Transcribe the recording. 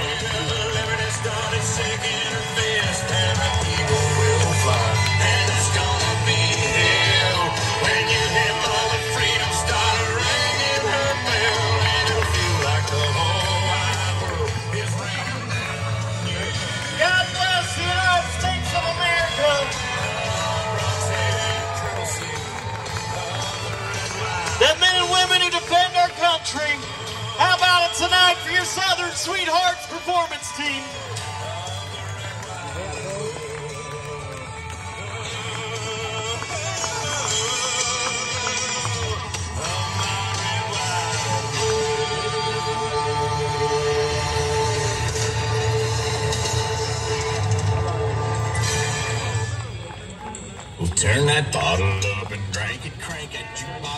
God tonight for your Southern Sweethearts performance team? We'll turn that bottle up and drink it, crank it, jukebox.